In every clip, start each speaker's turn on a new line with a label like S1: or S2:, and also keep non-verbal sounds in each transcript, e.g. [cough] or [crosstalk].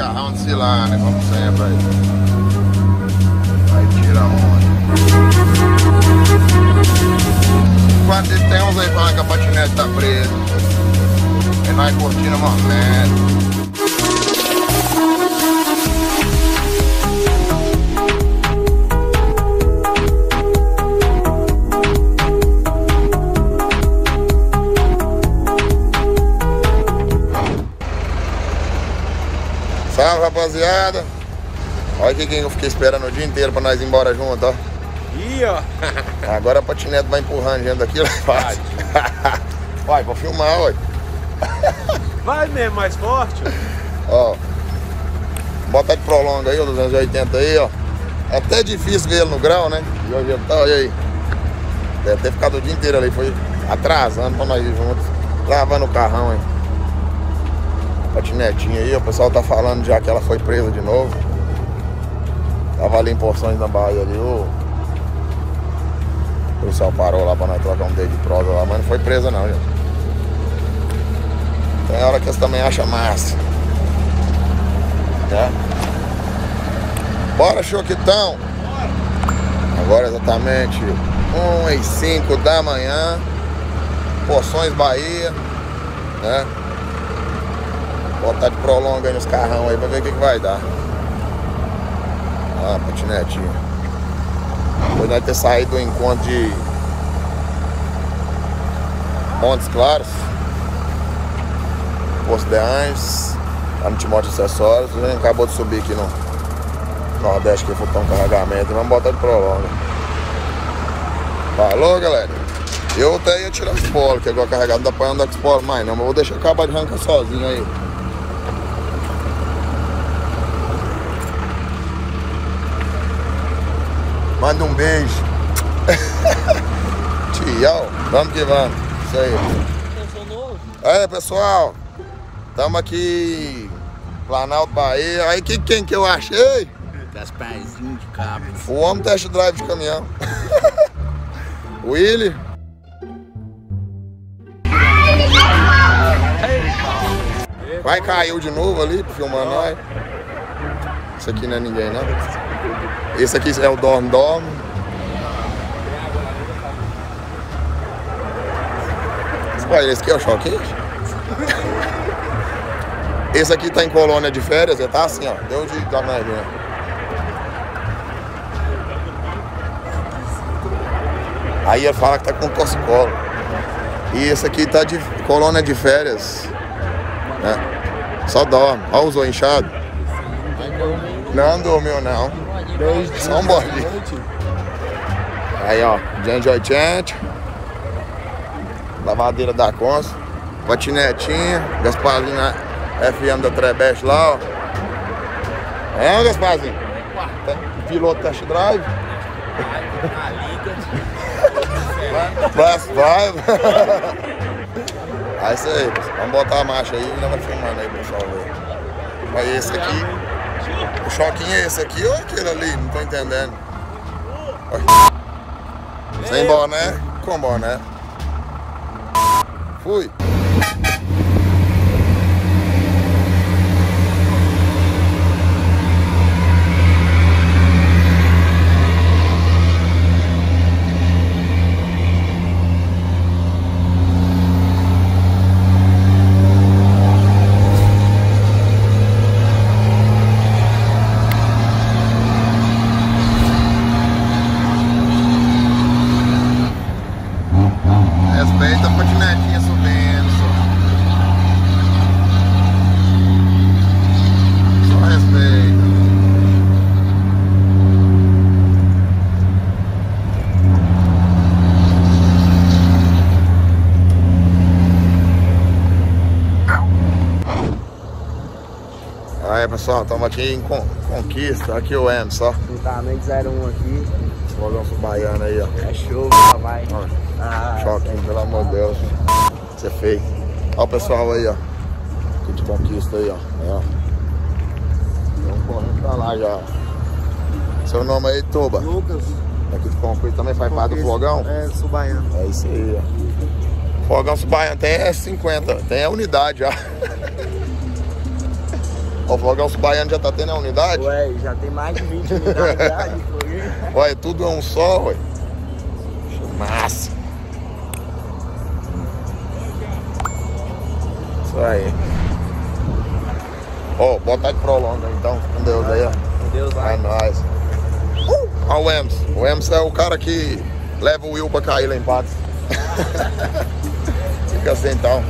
S1: carrão de cilada, né? Como sempre aí. Aí tira onda. Enquanto tem uns aí falando que a patinete tá presa. E nós curtindo uma merda. Rapaziada. Olha aqui quem eu fiquei esperando o dia inteiro pra nós ir embora junto, ó.
S2: Ih, ó. [laughs]
S1: Agora a patinete vai empurrando gente daqui lá. Vai, [laughs] vou filmar, olha. [laughs]
S2: Vai mesmo, mais forte.
S1: Ó. Bota de prolonga aí, ó, 280 aí, ó. É até difícil ver ele no grau, né? E hoje ele tá, olha aí. Deve ter ficado o dia inteiro ali, foi atrasando pra nós ir juntos. Lavando o carrão, hein. Patinetinha aí, o pessoal tá falando já que ela foi presa de novo. Tava ali em Porções na Bahia ali, o pessoal parou lá pra nós trocar um dedo de prosa lá, mas não foi presa não, gente. Tem hora que eles também acham massa. Né? Bora, Choquitão! Agora exatamente 1 e 5 da manhã. Porções Bahia. Né? Botar de prolonga aí nos carrão aí pra ver o que, que vai dar. Ah, patinetinho. Depois nós ter saído do encontro de Montes Claros, Posto de Anjos, lá no Timóteo Acessórios, gente acabou de subir aqui no Nordeste que faltou um carregamento, vamos botar de prolonga. Falou galera? Eu até ia tirar o espólio, que agora carregado não dá pra andar com espólio mais não, mas vou deixar acabar de arrancar sozinho aí. Manda um beijo. [laughs] Tchau. Vamos que vamos. Isso aí. Aí, pessoal. Estamos aqui Planalto Bahia. Aí que, quem que eu achei?
S3: Das pezinhos de cabo.
S1: O homem test drive de caminhão. [laughs] Willy. Vai caiu de novo ali, filmando nós. Isso aqui não é ninguém, não. Esse aqui é o Dorm Dorm. Olha, esse aqui é o choque. Esse aqui tá em colônia de férias, tá assim, ó. Deu de da neve, né? Aí ele fala que tá com torcicolo. E esse aqui tá de colônia de férias. Né? Só dorme. Olha o zóio inchado. Não dormiu não. Só um bolinho. Aí ó, Gente 80. Lavadeira da Consa. Patinetinha. Gasparzinho na FM da Trebeste lá, ó. É, Gasparzinho? Piloto test drive. [laughs] Vai, vai. [laughs] É isso aí, pessoal. Vamos botar a marcha aí e nós vamos filmando aí pessoal ver. Mas esse aqui, o choquinho é esse aqui ou aquele ali? Não tô entendendo. Sem boné, com boné. Fui. Respeita a patinetinha subindo, só. Só respeita. Pessoal, estamos aqui em Con- Conquista, aqui o Emerson, ó.
S3: Juntamente 01 aqui.
S1: Fogão baiano aí, ó.
S3: É show, vai.
S1: Ó,
S3: Ah,
S1: Choquinho, pelo amor de Deus. Você é feio. Olha o pessoal aí, ó. Aqui de conquista aí, ó. É, ó. Vamos correndo pra lá já. Seu nome aí, Tuba.
S3: Lucas.
S1: Aqui de conquista também faz parte do fogão?
S3: É, sou baiano.
S1: É isso aí, ó. Fogão Subaiano tem é 50, tem a unidade já. [laughs] Ó, o Flogão Subaiano já tá tendo a unidade?
S3: Ué, já tem mais de 20 unidades.
S1: Olha, tudo é um só, ué. Massa. Isso aí. Ó, bota de prolonga então, com Deus aí, ó.
S3: Meu Deus,
S1: É
S3: vai.
S1: nóis. Uh! Ó o Ems. O Ems é o cara que leva o Will pra cair lá em Patos. [laughs] Fica assim então.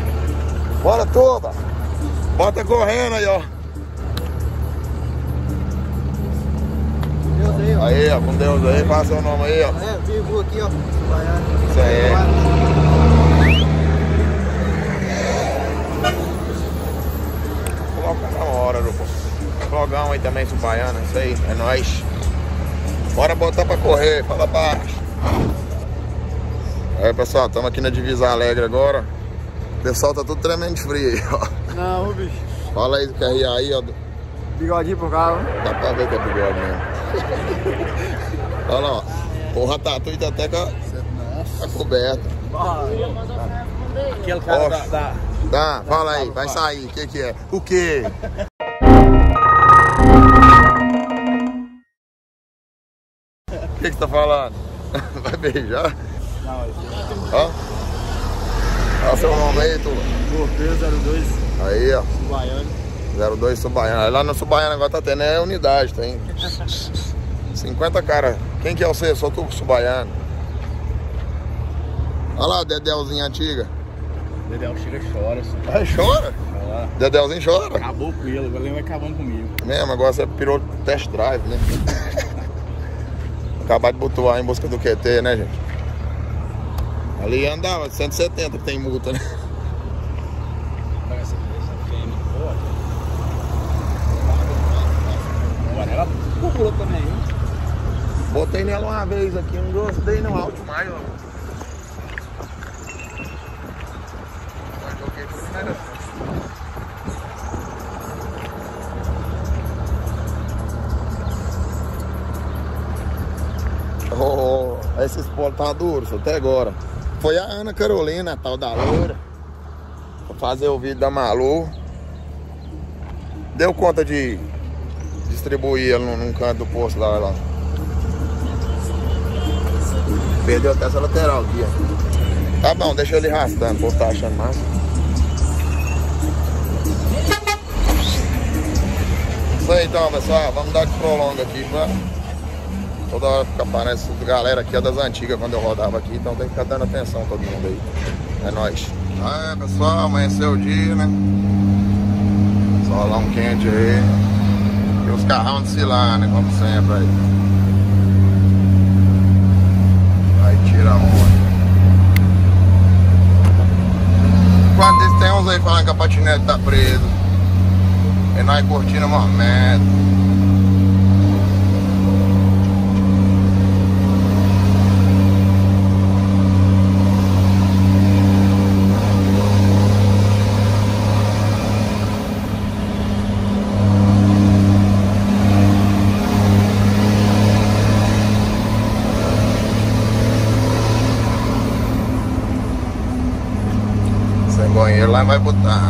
S1: Bora toda. Bota correndo aí, ó.
S3: Aí, ó.
S1: Com Deus aí. Passa o nome aí, ó.
S3: É, vivo aqui, ó.
S1: Isso aí. Coloca na hora, Rupo. Flogão aí também, subaiana, isso aí, é nóis. Bora botar pra correr, fala baixo. Aí, pessoal, estamos aqui na Divisa Alegre agora. O pessoal tá tudo tremendo de frio aí, ó.
S3: Não, bicho.
S1: Fala aí do que é aí, ó.
S3: Bigodinho pro carro.
S1: Dá pra ver que é bigode mesmo. Olha lá, ó. Porra, tatu tá até com a, a coberta.
S3: Aquele cara da,
S1: Oxe.
S3: da...
S1: Tá, fala aí, vai sair, o que que é? O quê? O que que você tá falando? [laughs] Vai beijar?
S3: Não,
S1: Ó. Olha o seu nome aí, tu.
S3: Corteiro 02,
S1: Aí, ó.
S3: Baiano.
S1: 02 Subaiana. Lá no Subaiana agora tá tendo é unidade, tem 50 [laughs] cara. Quem que é você? Sou tu, Subaiano. Olha lá, Dedelzinha antiga.
S4: Dedéu chega e chora.
S1: Ai, chora?
S4: Chora.
S1: Dedelzinho chora.
S4: Acabou com ele, agora ele vai acabando comigo.
S1: Mesmo, agora você pirou test drive, né? Acabar de botar em busca do QT, né, gente? Ali andava, 170 que tem multa, né?
S4: Pega essa, essa fêmea. Pô. Agora ela procurou também, hein?
S1: Botei nela uma vez aqui, não gostei não, alto mais, ó. Mas joguei. Oh, esses polos tá duros até agora. Foi a Ana Carolina, a tal da loura. Pra fazer o vídeo da Malu. Deu conta de distribuir ela num, num canto do posto lá, lá. Perdeu até essa lateral aqui, ó. Tá bom, deixa ele arrastando, povo tá achando massa. Isso aí então, pessoal, vamos dar de prolonga aqui pra toda hora ficar aparece galera aqui é das antigas quando eu rodava aqui, então tem que ficar dando atenção todo mundo aí. É nóis. Aí pessoal, amanheceu o dia, né? Solão quente aí. E os carrão de cilar, né? Como sempre aí. Enquanto isso tem uns aí falando que a patinete tá preso. E nós curtindo uma merda. Vai botar.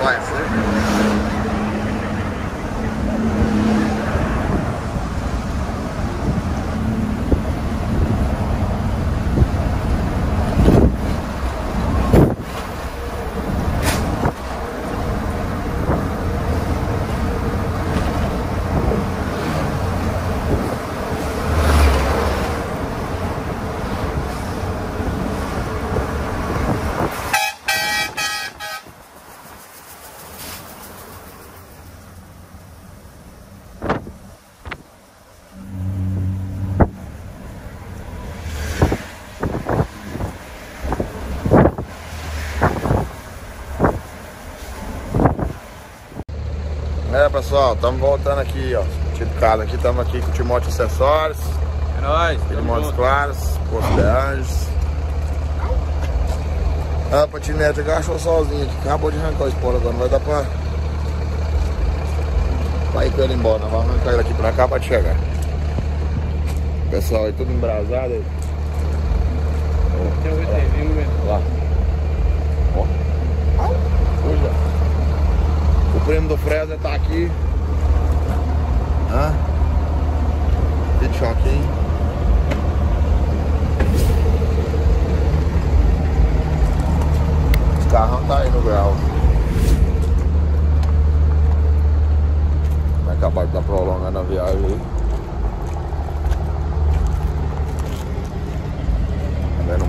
S1: life. Pessoal, estamos voltando aqui, ó. Tipo casa aqui, estamos aqui com o Timóteo Acessórios,
S2: É nóis.
S1: Montes
S2: junto.
S1: Claros, Poço de Anjos. Ah, a patinete agachou sozinho aqui, acabou de arrancar o esporo agora, não vai dar pra... Vai com ele embora, nós vamos arrancar ele aqui pra cá pra te chegar. Pessoal aí tudo embrasado aí.
S2: Tem o ET, viu?
S1: Lá. Ó. Puxa. O primo do Fresno tá aqui. Hã? De choquinho. Os carrão tá aí no grau. Vai acabar de tá prolongando a viagem aí. Tá vendo o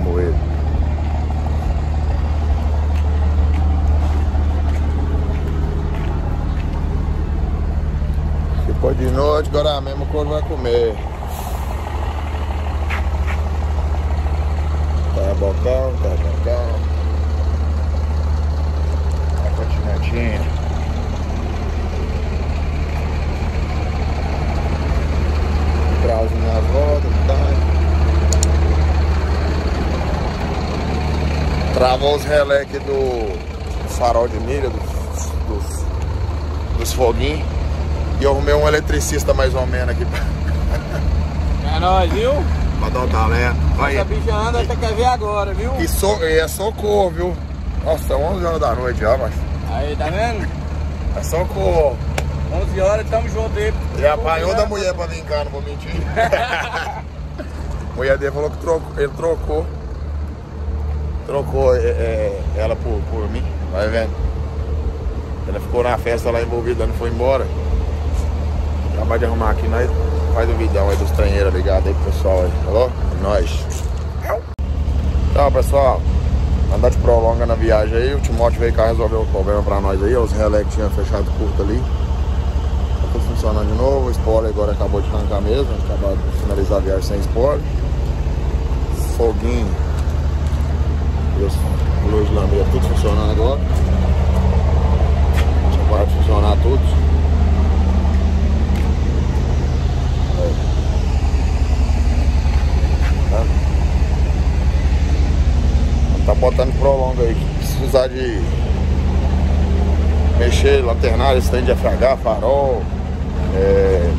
S1: de noite, agora mesmo o couro vai comer. Tá bocão, tá bocão. A continentinha. Trauso nas rodas, tá? Travou os relé aqui do farol de milha, dos, dos, dos foguinhos. E eu arrumei um eletricista mais ou menos aqui [laughs]
S2: É nóis, viu?
S1: pra dar um talento.
S2: Essa
S1: Olha,
S2: bicha anda, você quer ver agora, viu?
S1: e, so, e é socorro, viu? Nossa, são 11 horas da noite já, mas
S2: Aí, tá vendo?
S1: é socorro.
S2: 11 horas, tamo junto aí.
S1: Ele apanhou da mulher pra vir cá, não vou mentir. A [laughs] mulher dele falou que trocou, ele trocou. Trocou é, é, ela por, por mim, vai vendo. Ela ficou na festa lá envolvida, não foi embora. Acabar de arrumar aqui, nós faz o vidão aí dos treinheiros ligado aí pro pessoal aí, falou? Nós. Então, pessoal, andar de prolonga na viagem aí, o Timóteo veio cá resolver o problema pra nós aí, os relé que tinha fechado curto ali. Tá tudo funcionando de novo, o spoiler agora acabou de arrancar mesmo, acabou de finalizar a viagem sem spoiler. Foguinho os luz de lambeira tudo funcionando agora. Para de funcionar tudo. Aí. Tá? Não Tá botando prolonga aí. Se precisar de mexer lanternária, stand de FH, farol, é,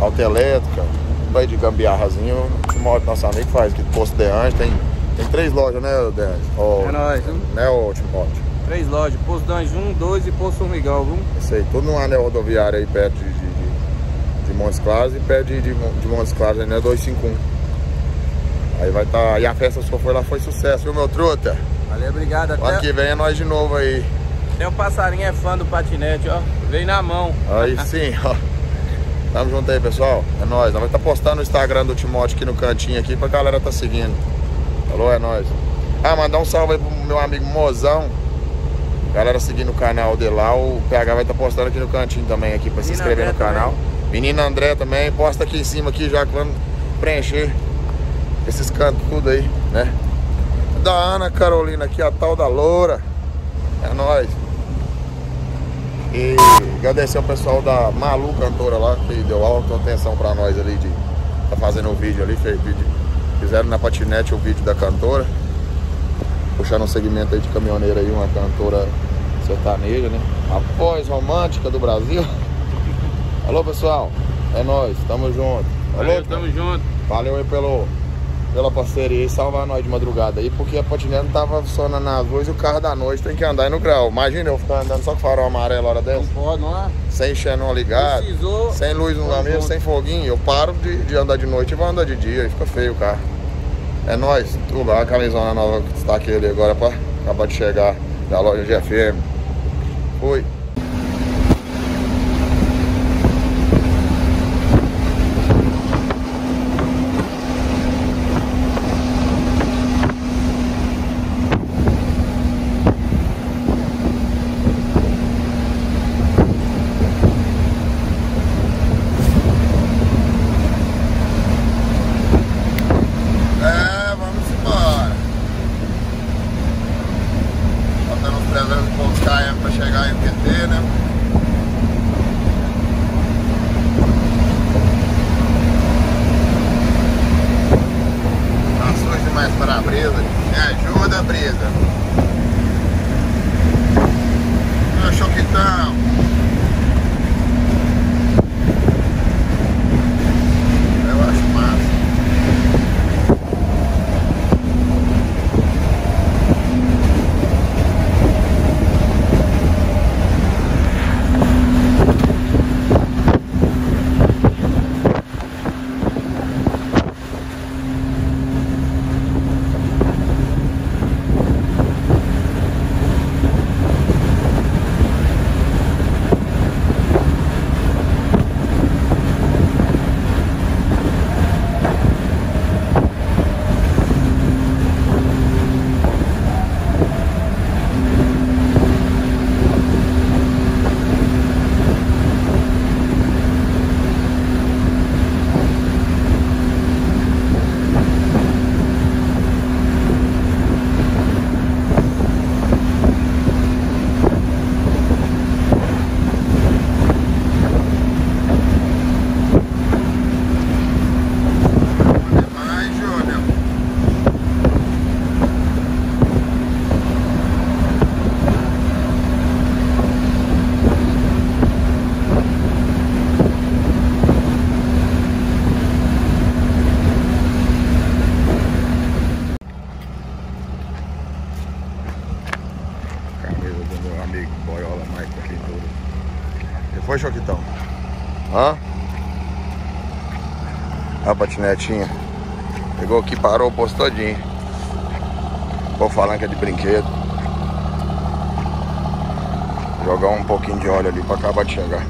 S1: alta elétrica, vai de gambiarrazinho, o Timóteo, nosso amigo, faz do Posto de Anjo, tem, tem três lojas, né, De Anjo? Ó,
S2: É nóis, viu?
S1: Né, ô Timóteo?
S2: Três lojas, Poço do Anjo 1, 2 e Poço Formigão, viu?
S1: Isso aí, tudo no anel rodoviário aí perto de, de, de, Montes Claros e perto de, de, de Montes Claros, né, 251. Aí vai estar, tá, e a festa sua foi lá, foi sucesso, viu, meu truta?
S2: Valeu, obrigado.
S1: O ano que
S2: Até,
S1: vem é nós de novo aí.
S2: até o passarinho é fã do patinete, ó. Veio na mão.
S1: Aí [laughs] sim, ó. Tamo junto aí, pessoal. É nóis. Nós vai estar postando no Instagram do Timóteo aqui no cantinho aqui pra galera tá seguindo. Falou, é nóis. Ah, mandar um salve aí pro meu amigo Mozão. Galera seguindo o canal dele lá. O PH vai estar postando aqui no cantinho também aqui pra se
S2: Menino
S1: inscrever no
S2: André
S1: canal. Menino André também. Posta aqui em cima aqui já que vamos preencher esses cantos tudo aí, né? Da Ana Carolina aqui, a tal da Loura. É nóis. E agradecer ao pessoal da Malu Cantora lá, que deu alta atenção pra nós ali de tá fazendo o vídeo ali, fez vídeo. Fizeram na patinete o vídeo da cantora. Puxando um segmento aí de caminhoneiro aí, uma cantora sertaneja, né? A voz romântica do Brasil. Alô pessoal, é nóis, tamo junto. Alô,
S2: Valeu, tamo junto.
S1: Valeu aí pelo, pela parceria e salvar nós de madrugada aí, porque a patinete não tava funcionando nas luzes e o carro da noite tem que andar aí no grau. Imagina eu ficar andando só com farol amarelo hora dessa,
S2: Não pode, não é?
S1: sem xenon ligado,
S2: Precisou.
S1: sem luz no lamento, sem foguinho. Eu paro de, de andar de noite e vou andar de dia, aí fica feio o carro. É nóis, tudo a camisona nova que está aqui ali agora pra acabar de chegar da loja GFM. Fui. Hã? A patinetinha. Pegou aqui, parou o posto. Vou falando que é de brinquedo. Jogar um pouquinho de óleo ali pra acabar de chegar.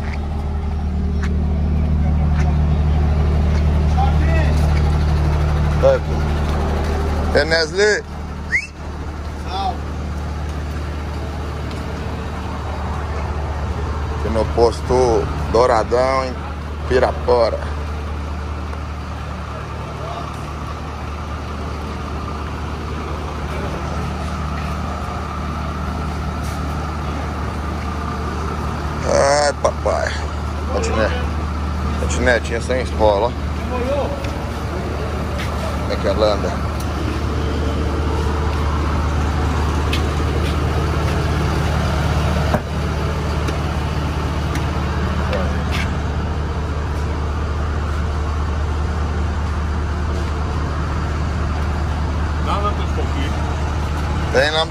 S1: É, Nestlé? Aqui no posto Douradão, em Pirapora. Ai, papai. Patinete. Patinetinha sem escola. Como é que ela anda?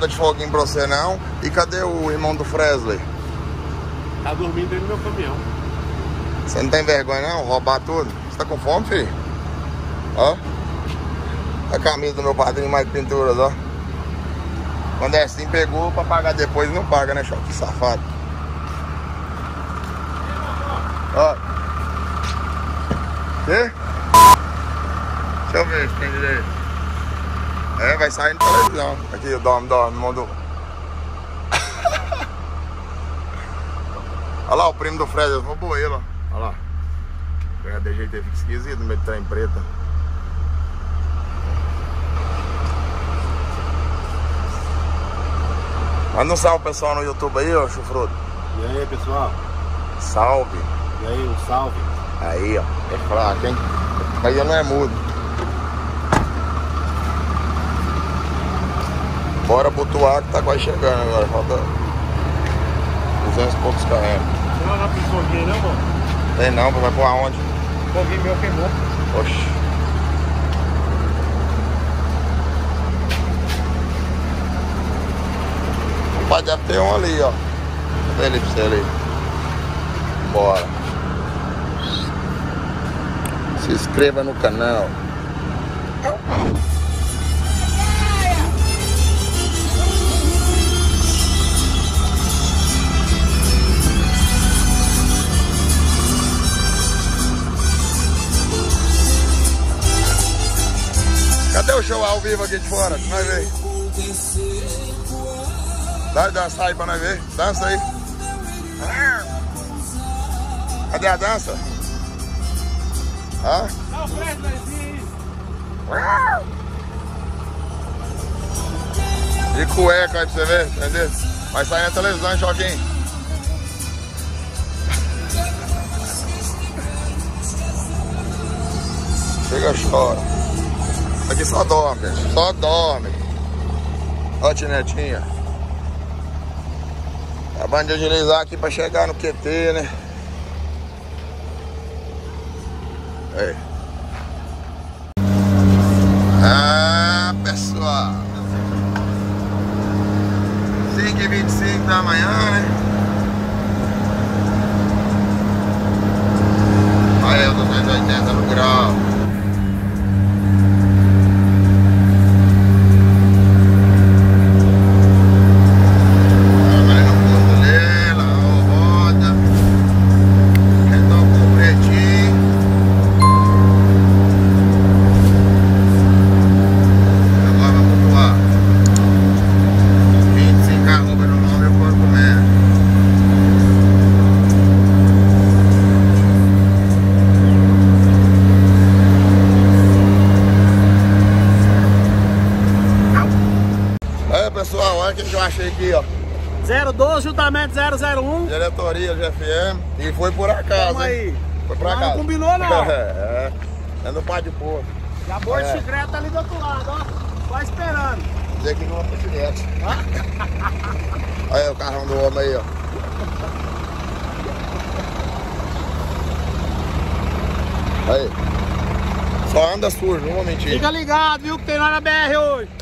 S3: De foguinho
S1: pra você não? E cadê o irmão do Fresley?
S3: Tá dormindo dentro do meu caminhão.
S1: Você não tem vergonha não? Roubar tudo? Você tá com fome, filho? Ó. A camisa do meu padrinho mais pinturas, ó. Quando é assim, pegou pra pagar depois, não paga, né, choque? Safado. Ó. Quê? Deixa eu ver se tem direito. É, vai sair na televisão. Aqui, dorme, dorme, mandou. [laughs] Olha lá o primo do Fred, eu vou boer lá. Olha lá. Pega de jeito, ele fica esquisito no meio de trem preta. Manda um salve pessoal no YouTube aí, ó, chufrudo.
S3: E aí, pessoal?
S1: Salve.
S3: E aí, um salve.
S1: Aí, ó. É fraco, hein? Mas ele não é mudo. Bora Butuá que tá quase chegando agora. Falta 200 e poucos km.
S3: Não, foguinho, não, mano?
S1: Tem não, vai por aonde?
S3: Foguinho meu queimou.
S1: Oxi. Rapaz, deve ter um ali, ó. Cadê ele pra você ali? Bora. Se inscreva no canal. Cadê o show ao vivo aqui de fora? Nós ver. Dá dançar aí pra nós ver. Dança aí. Cadê a dança? Hã? E cueca aí pra você ver, entendeu? Vai sair na televisão, Choquinho? Chega, chora. Aqui só dorme. Só dorme. Ó, Tinetinha. Acabando de agilizar aqui pra chegar no QT, né? Aí. Ah, pessoal. 5 e 25 da manhã, né? Aí eu 280 no grau. Pessoal, olha o que eu achei aqui, ó.
S3: 012, juntamento 001.
S1: Diretoria GFM. E foi por acaso. Hein?
S3: aí.
S1: Foi por
S3: Mas não combinou, não. [laughs]
S1: é. É no pá de porco.
S3: E a bordo
S1: É.
S3: secreta ali do outro lado, ó. Só esperando.
S1: Dizer que não é patinete. [laughs] Olha aí o carrão do homem aí, ó. Aí. Só anda sujo, não vou mentir.
S3: Fica ligado, viu, que tem lá na BR hoje.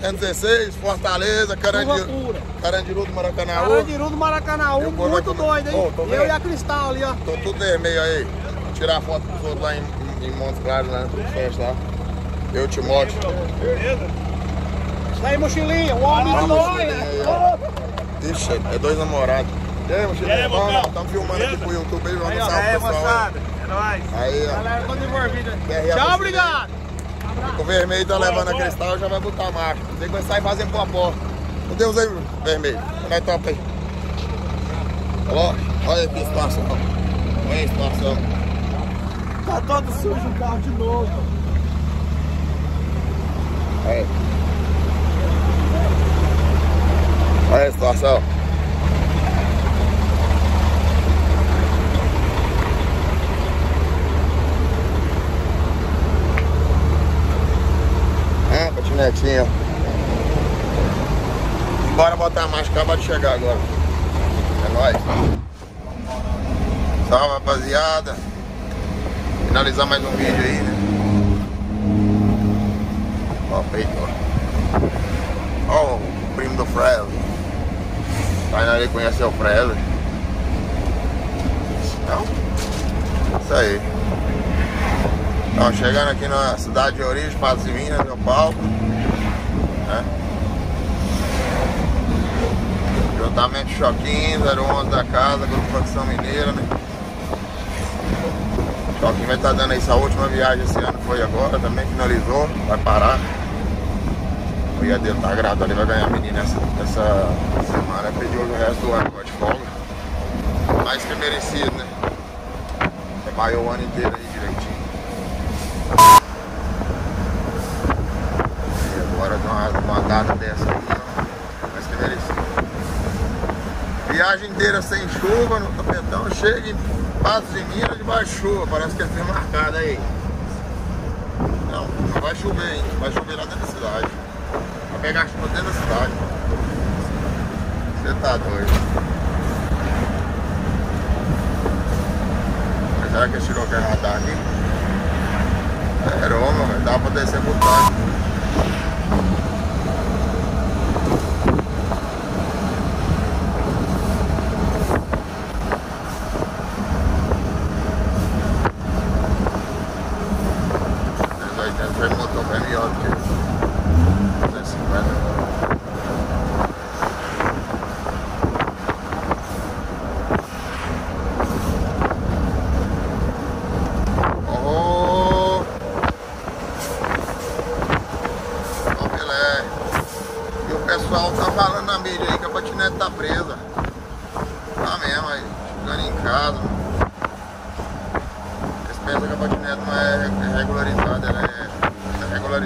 S1: 116, Fortaleza, Carandiru. Carandiru do Maracanã.
S3: Carandiru do Maracanã, muito doido, hein?
S1: Tô
S3: Eu e a Cristal ali, ó.
S1: Tô tudo vermelho aí. Vou tirar foto dos outros lá em, em, Montes Claros, lá no festa lá. Eu, Timóteo.
S3: Isso aí, mochilinha, o homem do
S1: mochilinha
S3: né?
S1: aí, ó. Ixi, é dois namorados. E aí, mochilinha? Vamos, estamos filmando aqui pro YouTube aí, vamos
S3: Aí,
S1: salve
S3: é,
S1: pessoal.
S3: moçada. É nóis.
S1: Aí, ó.
S3: Galera toda envolvida. Tchau, obrigado.
S1: O vermelho tá levando a cristal, já vai botar a marca. Tem que vai sair fazendo popó. Meu Deus aí, vermelho. Vai top aí. Olha, olha aqui a situação. Olha a situação.
S3: Tá todo sujo o carro de novo.
S1: Aí. Olha a situação. Patinetinha. Bora botar a marcha, acaba de chegar agora. É nóis. Salve, rapaziada. Finalizar mais um vídeo aí, né? Ó, peito, ó. Ó, o primo do Fred. Vai ali conhecer o Fred. Então, isso aí. Então, chegando aqui na cidade de origem, Patos de Minas, meu palco. Né? Juntamente Choquinho, 011 da casa, Grupo Facção Mineira, né? Choquinho vai estar dando aí essa última viagem esse ano, foi agora, também finalizou, vai parar. O ia dele tá grávida ali, vai ganhar a menina essa, essa semana, pediu o resto do ano, agora de folga. Mais que merecido, né? Trabalhou o ano inteiro direitinho. E agora de data dessa aí, ó, mais que merecido. Viagem inteira sem chuva no tapetão, chega em Passos de Minas de chuva, parece que é fim marcado aí. Não, não vai chover, hein? Vai chover lá dentro da cidade. Vai pegar chuva dentro da cidade. Você tá doido. Mas será que esse tirou quer nadar aqui? Homem, mas dá pra descer por trás.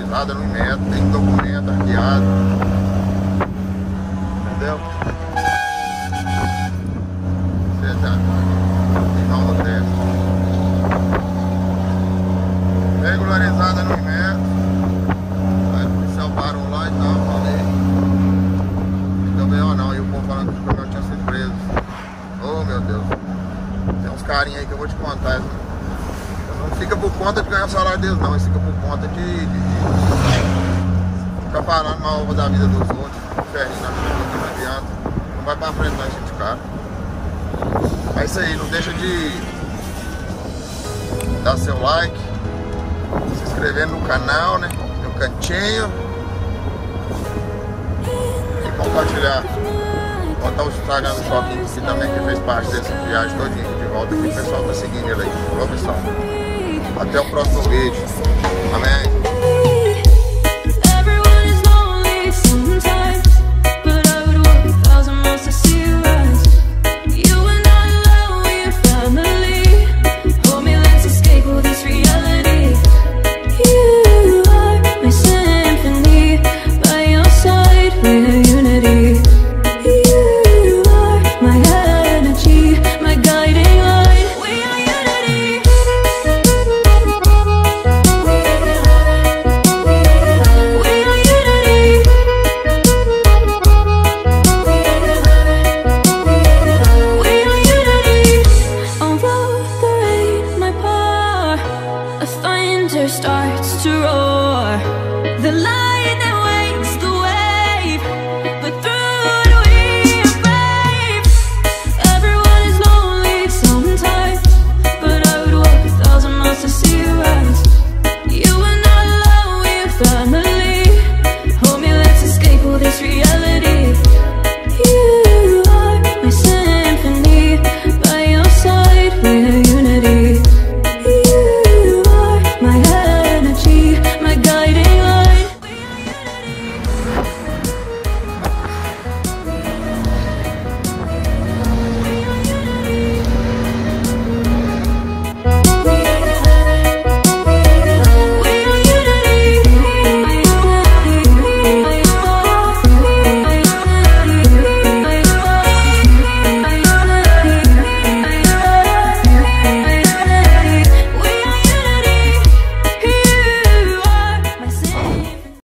S1: regularizada no inmetro tem documento arqueado. Entendeu? Final. Tá então regularizada no inmetro Aí o policial parou lá e tal, falei. Então, e também ó não, e o povo falando que os problemas tinham sido presos. Oh meu Deus. Tem uns
S5: carinha aí que eu vou te contar. Fica por conta de ganhar salário deles não, eles ficam por conta de, de, de ficar parando uma uva da vida dos outros, ferrinho na vida não adianta. Não vai pra frente não, gente, cara. É isso aí, não deixa de dar seu like, se inscrever no canal, né? No cantinho. E compartilhar. Botar o Instagram no shopping que também que fez parte dessa viagem todinha aqui de volta aqui. O pessoal tá seguindo ele aí. Falou pessoal. Até o próximo vídeo. Amém.